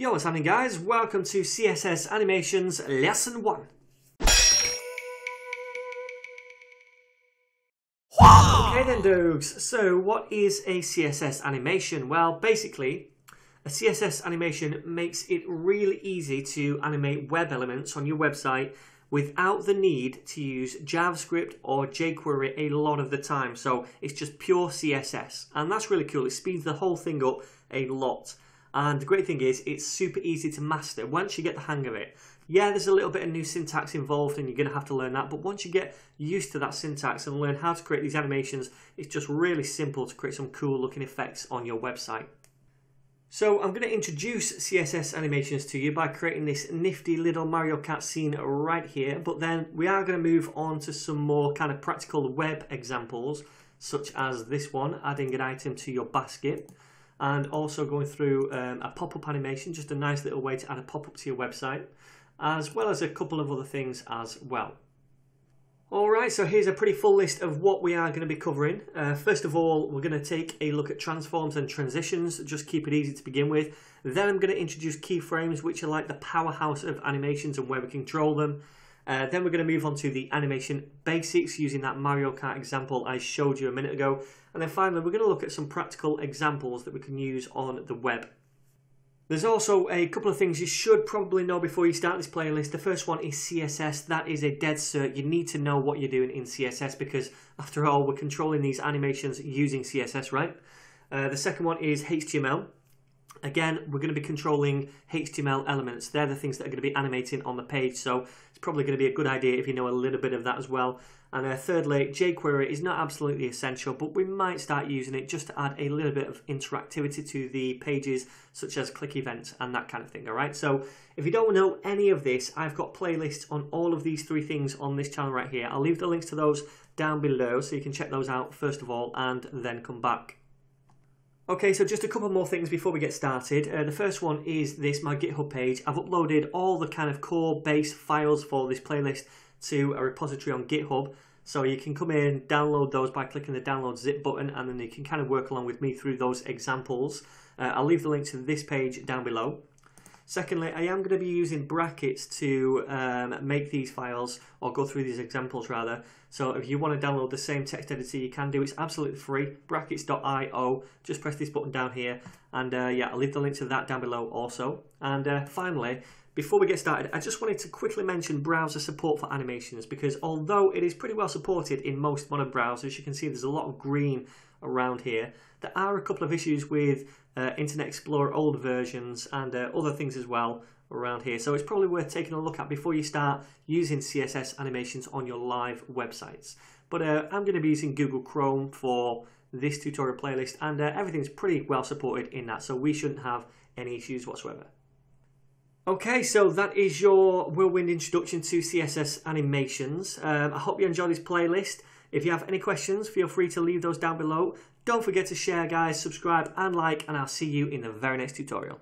Yo, what's happening guys? Welcome to CSS Animations Lesson 1. Okay then dogs, so what is a CSS animation? Well, basically, a CSS animation makes it really easy to animate web elements on your website without the need to use JavaScript or jQuery a lot of the time. So it's just pure CSS. And that's really cool. It speeds the whole thing up a lot. And the great thing is, it's super easy to master once you get the hang of it. Yeah, there's a little bit of new syntax involved and you're going to have to learn that, but once you get used to that syntax and learn how to create these animations, it's just really simple to create some cool looking effects on your website. So I'm going to introduce CSS animations to you by creating this nifty little Mario Kart scene right here, but then we are going to move on to some more kind of practical web examples, such as this one, adding an item to your basket and also going through um, a pop-up animation, just a nice little way to add a pop-up to your website, as well as a couple of other things as well. Alright, so here's a pretty full list of what we are going to be covering. Uh, first of all, we're going to take a look at transforms and transitions, just keep it easy to begin with. Then I'm going to introduce keyframes, which are like the powerhouse of animations and where we control them. Uh, then we're going to move on to the animation basics using that Mario Kart example I showed you a minute ago. And then finally, we're going to look at some practical examples that we can use on the web. There's also a couple of things you should probably know before you start this playlist. The first one is CSS. That is a dead cert. You need to know what you're doing in CSS because, after all, we're controlling these animations using CSS, right? Uh, the second one is HTML. Again, we're going to be controlling HTML elements. They're the things that are going to be animating on the page, so it's probably going to be a good idea if you know a little bit of that as well. And uh, thirdly, jQuery is not absolutely essential, but we might start using it just to add a little bit of interactivity to the pages, such as click events and that kind of thing, all right? So if you don't know any of this, I've got playlists on all of these three things on this channel right here. I'll leave the links to those down below so you can check those out first of all and then come back Okay, so just a couple more things before we get started. Uh, the first one is this, my GitHub page. I've uploaded all the kind of core base files for this playlist to a repository on GitHub. So you can come in, download those by clicking the download zip button, and then you can kind of work along with me through those examples. Uh, I'll leave the link to this page down below. Secondly, I am going to be using brackets to um, make these files, or go through these examples rather. So if you want to download the same text editor, you can do. It's absolutely free, brackets.io. Just press this button down here. And uh, yeah, I'll leave the link to that down below also. And uh, finally, before we get started, I just wanted to quickly mention browser support for animations because although it is pretty well supported in most modern browsers, you can see there's a lot of green around here. There are a couple of issues with uh, Internet Explorer old versions and uh, other things as well around here. So it's probably worth taking a look at before you start using CSS animations on your live websites. But uh, I'm going to be using Google Chrome for this tutorial playlist and uh, everything's pretty well supported in that so we shouldn't have any issues whatsoever. Okay, so that is your whirlwind introduction to CSS animations. Um, I hope you enjoy this playlist. If you have any questions, feel free to leave those down below. Don't forget to share, guys, subscribe and like, and I'll see you in the very next tutorial.